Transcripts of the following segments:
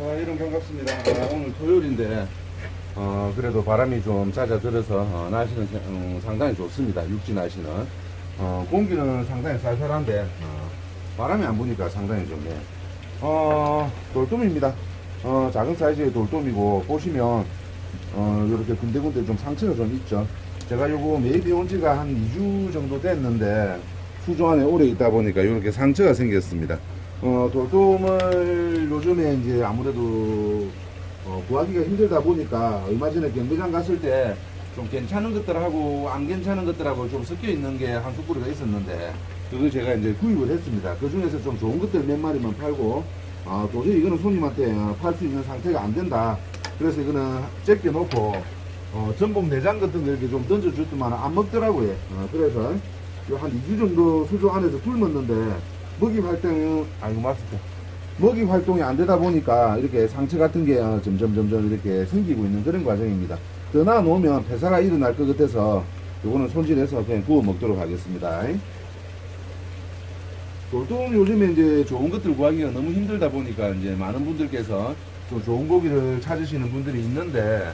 자, 여러분 반갑습니다. 아, 오늘 토요일인데, 어, 그래도 바람이 좀 잦아들어서, 어, 날씨는 세- 음, 상당히 좋습니다. 육지 날씨는. 어, 공기는 상당히 쌀쌀한데, 어, 바람이 안 부니까 상당히 좋네. 어, 돌돔입니다. 어, 작은 사이즈의 돌돔이고, 보시면, 어, 이렇게 군데군데 좀 상처가 좀 있죠. 제가 요거 매입이 온 지가 한 2주 정도 됐는데, 수조 안에 오래 있다 보니까 이렇게 상처가 생겼습니다. 어, 돌돔을 요즘에 이제 아무래도 어, 구하기가 힘들다 보니까 얼마 전에 경매장 갔을 때 좀 괜찮은 것들하고 안 괜찮은 것들하고 좀 섞여 있는 게한 수꾸리가 있었는데 그거 제가 이제 구입을 했습니다. 그 중에서 좀 좋은 것들 몇 마리만 팔고 아, 도저히 이거는 손님한테 팔 수 있는 상태가 안 된다. 그래서 이거는 제껴 놓고 어, 전복 내장 같은 거 이렇게 좀 던져줬더만 안 먹더라고요. 어, 그래서 요한 2주 정도 수조 안에서 굶었는데 먹이 활동이 아이고 맞습니다. 먹이 활동이 안 되다 보니까 이렇게 상처 같은 게 어, 점점 점점 이렇게 생기고 있는 그런 과정입니다. 더놔 놓으면 폐사가 일어날 것 같아서 요거는 손질해서 그냥 구워 먹도록 하겠습니다. 돌돔 요즘에 이제 좋은 것들 구하기가 너무 힘들다 보니까 이제 많은 분들께서 좀 좋은 고기를 찾으시는 분들이 있는데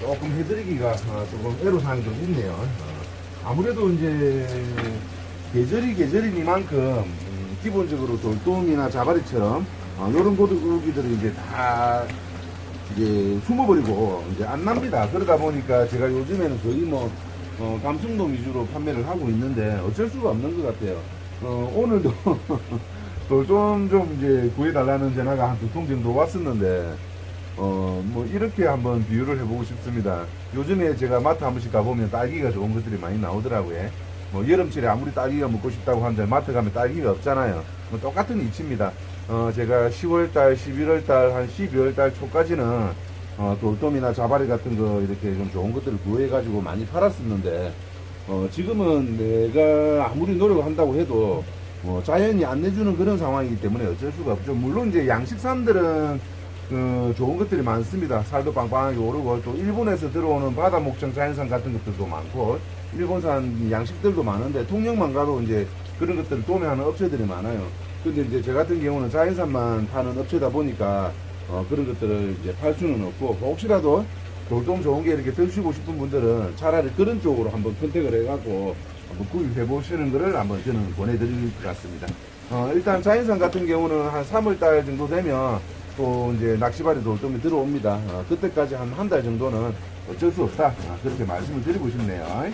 조금 해드리기가 어, 조금 애로사항이 좀 있네요. 어, 아무래도 이제 계절이 계절이니만큼 음, 기본적으로 돌돔이나 자바리처럼 어, 요런 고기들이 이제 다 이제 숨어버리고 이제 안 납니다. 그러다 보니까 제가 요즘에는 거의 뭐 어, 감성돔 위주로 판매를 하고 있는데 어쩔 수가 없는 것 같아요. 어, 오늘도 돌돔 좀 이제 구해달라는 전화가 한 두 통 정도 왔었는데 어, 뭐 이렇게 한번 비유를 해보고 싶습니다. 요즘에 제가 마트 한 번씩 가보면 딸기가 좋은 것들이 많이 나오더라고요. 뭐 여름철에 아무리 딸기가 먹고 싶다고 하는데 마트 가면 딸기가 없잖아요. 뭐 똑같은 이치입니다. 어, 제가 10월달, 11월달, 한 12월달 초까지는 어, 돌돔이나 자바리 같은 거 이렇게 좀 좋은 것들을 구해가지고 많이 팔았었는데 어, 지금은 내가 아무리 노력을 한다고 해도 뭐 자연이 안 내주는 그런 상황이기 때문에 어쩔 수가 없죠. 물론 이제 양식산들은 그 좋은 것들이 많습니다. 살도 빵빵하게 오르고 또 일본에서 들어오는 바다 목장 자연산 같은 것들도 많고 일본산 양식들도 많은데 통영만 가도 이제 그런 것들을 도매하는 업체들이 많아요. 근데 이제 저 같은 경우는 자연산만 파는 업체다 보니까 어, 그런 것들을 이제 팔 수는 없고 혹시라도 돌돔 좋은 게 이렇게 드시고 싶은 분들은 차라리 그런 쪽으로 한번 선택을 해갖고 한번 구입해 보시는 거를 한번 저는 권해드릴 것 같습니다. 어, 일단 자연산 같은 경우는 한 3월달 정도 되면 또 이제 낚시발이 돌돔이 들어옵니다. 어, 그때까지 한 한 달 정도는 어쩔 수 없다. 아, 그렇게 말씀을 드리고 싶네요.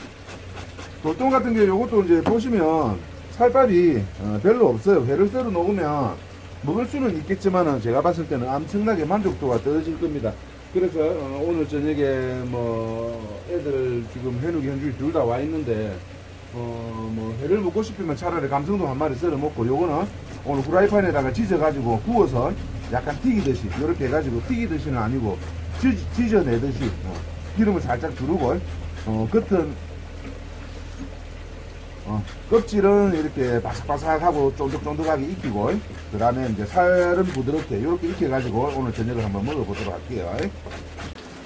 돌돔 같은 경우 요것도 이제 보시면 살밥이 어, 별로 없어요. 회를 썰어 놓으면 먹을 수는 있겠지만은 제가 봤을 때는 엄청나게 만족도가 떨어질 겁니다. 그래서 어, 오늘 저녁에 뭐 애들 지금 해누기 현주이 둘 다 와 있는데 어 뭐 회를 먹고 싶으면 차라리 감성도 한 마리 썰어 먹고 요거는 오늘 후라이팬에다가 지져 가지고 구워서 약간 튀기듯이 이렇게 해가지고 튀기듯이는 아니고 지, 지져내듯이 어, 기름을 살짝 두르고 어 겉은 어, 껍질은 이렇게 바삭바삭하고 쫀득쫀득하게 익히고 그 다음에 이제 살은 부드럽게 이렇게 익혀가지고 오늘 저녁을 한번 먹어보도록 할게요.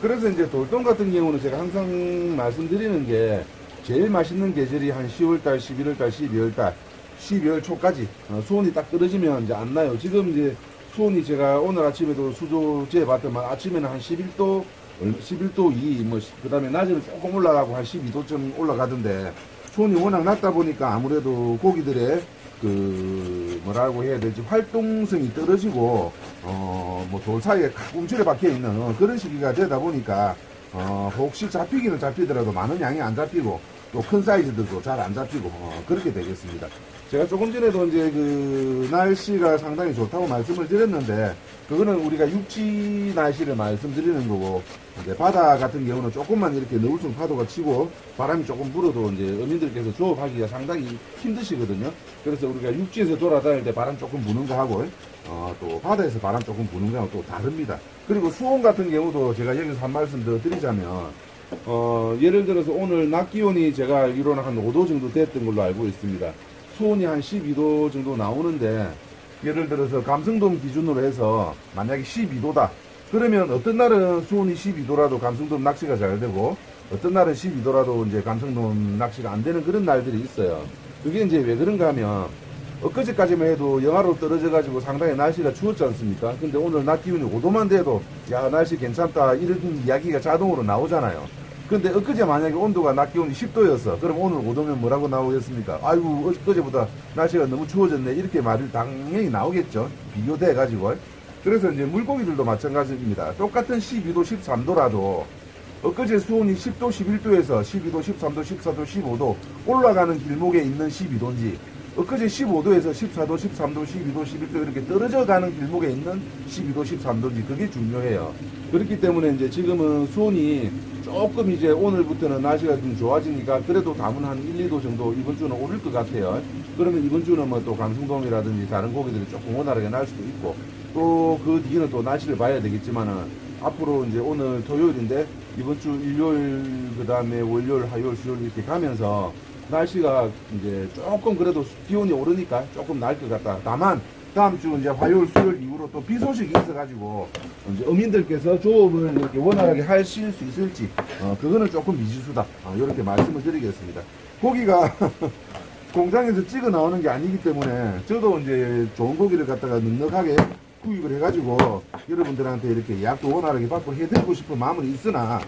그래서 이제 돌돔 같은 경우는 제가 항상 말씀드리는 게 제일 맛있는 계절이 한 10월달, 11월달, 12월달 12월 초까지 어, 수온이 딱 떨어지면 이제 안 나요. 지금 이제 수온이 제가 오늘 아침에도 수조 재봤더만 아침에는 한 11도 11도 2, 뭐, 그 다음에 낮에는 조금 올라가고 한 12도쯤 올라가던데, 수온이 워낙 낮다 보니까 아무래도 고기들의 그 뭐라고 해야 되지 활동성이 떨어지고 어 뭐 돌 사이에 움츠려 박혀 있는 어, 그런 시기가 되다 보니까 어 혹시 잡히기는 잡히더라도 많은 양이 안 잡히고 또 큰 사이즈들도 잘 안 잡히고 어, 그렇게 되겠습니다. 제가 조금 전에도 이제 그 날씨가 상당히 좋다고 말씀을 드렸는데 그거는 우리가 육지 날씨를 말씀드리는 거고 이제 바다 같은 경우는 조금만 이렇게 너울성 파도가 치고 바람이 조금 불어도 이제 어민들께서 조업하기가 상당히 힘드시거든요. 그래서 우리가 육지에서 돌아다닐 때 바람 조금 부는 거 하고 어, 또 바다에서 바람 조금 부는 거하고 또 다릅니다. 그리고 수온 같은 경우도 제가 여기서 한 말씀 더 드리자면 어, 예를 들어서 오늘 낮 기온이 제가 알기로는 한 5도 정도 됐던 걸로 알고 있습니다. 수온이 한 12도 정도 나오는데 예를 들어서 감성돔 기준으로 해서 만약에 12도다. 그러면 어떤 날은 수온이 12도라도 감성돔 낚시가 잘 되고 어떤 날은 12도라도 이제 감성돔 낚시가 안 되는 그런 날들이 있어요. 그게 이제 왜 그런가 하면 엊그제까지만 해도 영하로 떨어져 가지고 상당히 날씨가 추웠지 않습니까? 근데 오늘 낮 기온이 5도만 돼도 야 날씨 괜찮다 이런 이야기가 자동으로 나오잖아요. 근데 엊그제 만약에 온도가 낮 기온이 10도였어. 그럼 오늘 5도면 뭐라고 나오겠습니까? 아이고 엊그제보다 날씨가 너무 추워졌네 이렇게 말이 당연히 나오겠죠. 비교돼 가지고. 그래서 이제 물고기들도 마찬가지입니다. 똑같은 12도, 13도라도 엊그제 수온이 10도, 11도에서 12도, 13도, 14도, 15도 올라가는 길목에 있는 12도인지 엊그제 15도에서 14도, 13도, 12도, 11도 이렇게 떨어져 가는 길목에 있는 12도, 13도인지 그게 중요해요. 그렇기 때문에 이제 지금은 수온이 조금 이제 오늘부터는 날씨가 좀 좋아지니까 그래도 담은 한 1, 2도 정도 이번 주는 오를 것 같아요. 그러면 이번 주는 뭐 또 강승돔이라든지 다른 고기들이 조금 원활하게 날 수도 있고 또 그 뒤는 또 날씨를 봐야 되겠지만은 앞으로 이제 오늘 토요일인데 이번 주 일요일 그 다음에 월요일 화요일 수요일 이렇게 가면서 날씨가 이제 조금 그래도 기온이 오르니까 조금 나을 것 같다. 다만 다음 주 이제 화요일 수요일 이후로 또 비 소식이 있어가지고 이제 어민들께서 조업을 이렇게 원활하게 하실 수 있을지 어, 그거는 조금 미지수다. 어, 이렇게 말씀을 드리겠습니다. 고기가 공장에서 찍어 나오는 게 아니기 때문에 저도 이제 좋은 고기를 갖다가 넉넉하게 구입을 해가지고 여러분들한테 이렇게 예약도 원활하게 받고 해드리고 싶은 마음은 있으나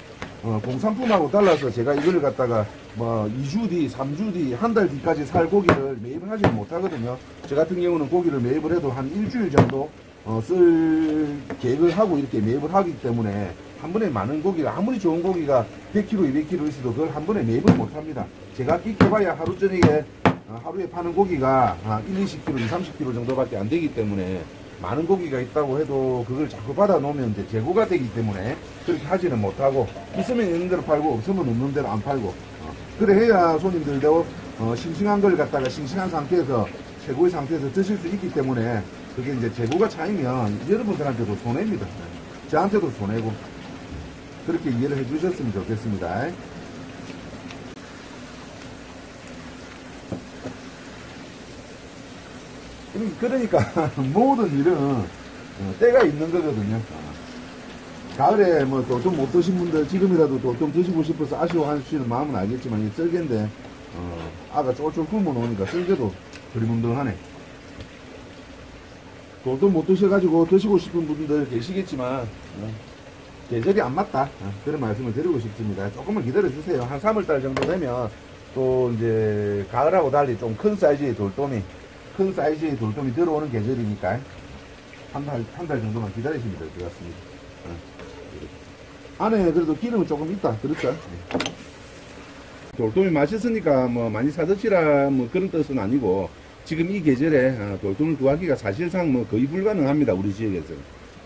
어, 공산품하고 달라서 제가 이걸 갖다가 뭐 2주 뒤, 3주 뒤, 한 달 뒤까지 살 고기를 매입을 하지 못하거든요. 저 같은 경우는 고기를 매입을 해도 한 일주일 정도 어, 쓸 계획을 하고 이렇게 매입을 하기 때문에 한 번에 많은 고기가 아무리 좋은 고기가 100kg, 200kg 있어도 그걸 한 번에 매입을 못 합니다. 제가 끼켜봐야 하루 저녁에 어, 하루에 파는 고기가 한 1, 20kg, 2, 30kg 정도밖에 안 되기 때문에 많은 고기가 있다고 해도 그걸 자꾸 받아 놓으면 이제 재고가 되기 때문에 그렇게 하지는 못하고 있으면 있는 대로 팔고 없으면 없는 대로 안 팔고 어, 그래 해야 손님들도 어, 싱싱한 걸 갖다가 싱싱한 상태에서 최고의 상태에서 드실 수 있기 때문에 그게 이제 재고가 차이면 여러분들한테도 손해입니다. 저한테도 손해고 그렇게 이해를 해주셨으면 좋겠습니다. 그러니까 모든 일은 어, 때가 있는 거거든요. 어. 가을에 뭐 도좀 못 드신 분들 지금이라도 도좀 드시고 싶어서 아쉬워하시는 마음은 알겠지만 이 썰개인데 어, 아가 쫄쫄 굶어 놓으니까 썰개도 그리뭉덩하네. 도좀 못 드셔가지고 드시고 싶은 분들 계시겠지만 어, 계절이 안 맞다 어, 그런 말씀을 드리고 싶습니다. 조금만 기다려 주세요. 한 3월달 정도 되면 또 이제 가을하고 달리 좀 큰 사이즈의 돌돔이 큰 사이즈의 돌돔이 들어오는 계절이니까 한 달, 한 달 정도만 기다리시면 될 것 같습니다. 어. 안에 그래도 기름은 조금 있다. 그렇죠? 돌돔이 맛있으니까 뭐 많이 사드시라 뭐 그런 뜻은 아니고 지금 이 계절에 어, 돌돔을 구하기가 사실상 뭐 거의 불가능합니다. 우리 지역에서.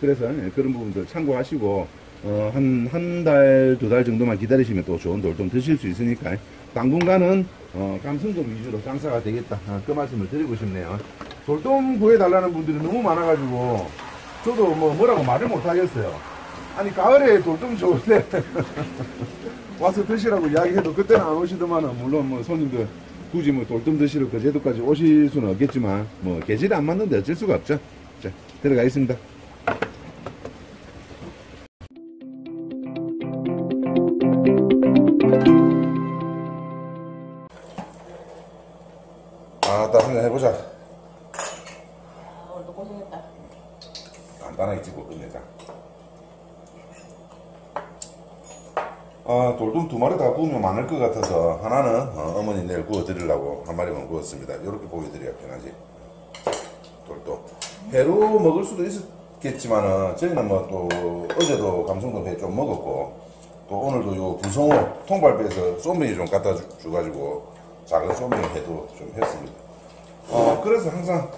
그래서 예, 그런 부분들 참고하시고 어, 한, 한 달, 두 달 정도만 기다리시면 또 좋은 돌돔 드실 수 있으니까 당분간은 어, 감성돔 위주로 장사가 되겠다. 아, 그 말씀을 드리고 싶네요. 돌돔 구해달라는 분들이 너무 많아가지고 저도 뭐 뭐라고 말을 못하겠어요. 아니 가을에 돌돔 좋은데 와서 드시라고 이야기해도 그때는 안 오시더만은 물론 뭐 손님들 굳이 뭐 돌돔 드시러 거제도까지 오실 수는 없겠지만 뭐 계절이 안 맞는데 어쩔 수가 없죠. 자 들어가겠습니다. 한잔 해보자. 오늘도 고생했다. 간단하게 찍고 끝내자. 아, 돌돔 두 마리 다 구우면 많을 것 같아서 하나는 어, 머니 내일 구워 드리려고 한 마리만 구웠습니다. 이렇게 보여드려야 편하지. 돌돔. 회로 먹을 수도 있었겠지만은 저희는 뭐 또 어제도 감성돔 회 좀 먹었고 또 오늘도 요 구성호 통발배에서 소면이 좀 갖다 주, 줘가지고 작은 소면 회도 좀 했습니다. 어, 그래서 항상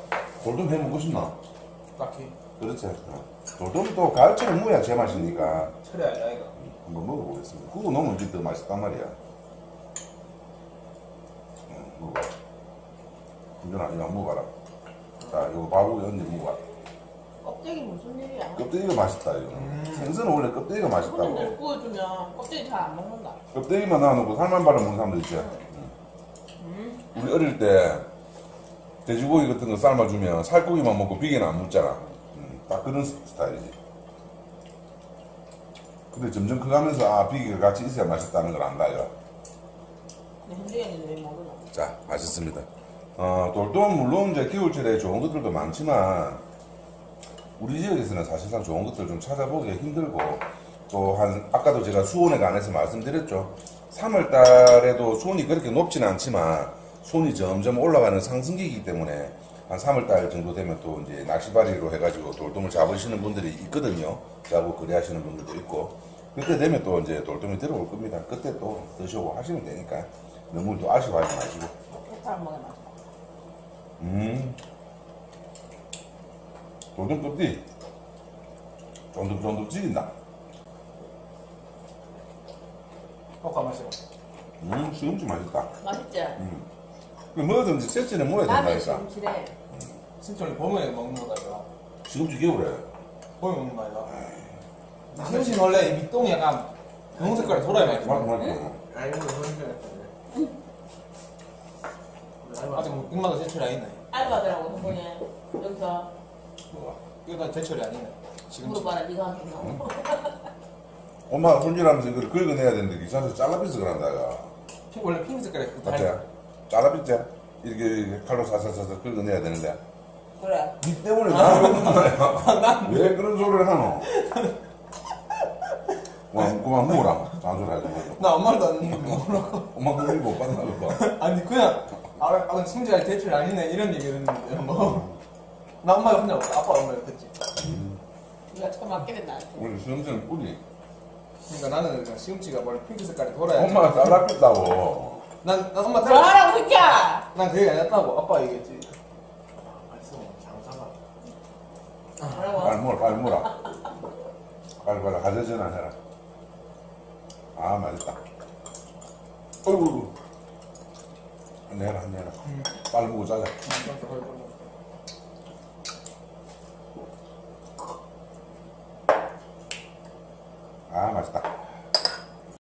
돌돔 회 먹고 싶나? 딱히 그렇지. 어. 또 가을철에 무야 제맛이니까 철이 아니라 이거. 한번 먹어보겠습니다. 구워 놓으면 이제 더 맛있단 말이야. 응, 먹어봐. 준준아, 이거 한번 먹어봐라. 자, 이거 밥을 얹어 먹어봐. 껍데기 무슨 일이야? 껍데기가 맛있다, 이거. 생선은 원래 껍데기가 맛있다고. 손님들 구워주면 껍데기 잘 안 먹는다. 껍데기만 놔놓고 살만 발라 먹는 사람들 있지. 음. 우리 어릴 때 돼지고기 같은 거 삶아주면 살코기만 먹고 비계는 안 묻잖아. 음, 딱 그런 스- 스타일이지. 근데 점점 커가면서 아 비계가 같이 있어야 맛있다는 걸 안다 이거. 근데 현중이는 왜 모르나? 자 맛있습니다. 어, 돌돔 물론 이제 겨울철에 좋은 것들도 많지만 우리 지역에서는 사실상 좋은 것들 좀 찾아보기가 힘들고 또 한 아까도 제가 수온에 관해서 말씀드렸죠. 3월 달에도 수온이 그렇게 높지는 않지만 수온이 점점 올라가는 상승기이기 때문에 한 3월 달 정도 되면 또 이제 낚시바리로 해가지고 돌돔을 잡으시는 분들이 있거든요. 자고 거래하시는 분들도 있고 그때 되면 또 이제 돌돔이 들어올 겁니다. 그때 또 드시고 하시면 되니까 너무 또 아쉬워하지 마시고. 음. 돌돔 껍질 쫀득쫀득 찌린다. 효과 맛이요. 음, 시금치 맛있다. 맛있지? 음. 그 뭐든지 세트는 뭐야 라면 된다니까. 시금치래. 신촌이 봄에 먹는 거다 이거. 시금치 겨울에. 봄에 먹는 거 아이가. 신촌이 원래 이 밑동이 약간 분홍 색깔 돌아야 맞아, 들어. 맞아. 알고 보니까 아직 뭐 끝마다 제철이 아니네. 알바더라고 저번에 여기서? 이거 다 제철이 아니네. 지금 물어봐라 네가 한테. 엄마가 손질하면서 이걸 긁어내야 되는데 귀찮아서 잘라비서 그런다, 야. 피- 원래 핑크 색깔이 그 맞지? 잘라비지? 이렇게, 칼로 사사사사 긁어내야 되는데. 그래. 니 때문에 나를 먹는 거야. 왜 그런 소리를 하노? 그만, 그만 먹어라. 말고. 나 아무 말도 안 했는데 뭐라고. 엄마 그거 못 받나 봐. 아니 그냥 아, 아 승자의 제철이 아니네 이런 얘기를 했는데 뭐. 나 엄마가 혼자. 아빠 엄마가 그랬지. 네가 처음 맞게 된다. 우리 수영생은 뿌리. 그러니까 나는 그냥 시금치가 원래 핑크 색깔이 돌아야 엄마가 잘라pis다고. 난, 난 엄마 뭐 따라 하라고 새끼야! 난 그게 아니었다고 아빠 얘기했지 맛있어 장사가 뭐라고? 빨리 먹어, 빨리 먹어라. 빨리 빨리 하자 전화 해라. 아 맛있다. 어이구. 해라 해라. 빨리 먹고 자자.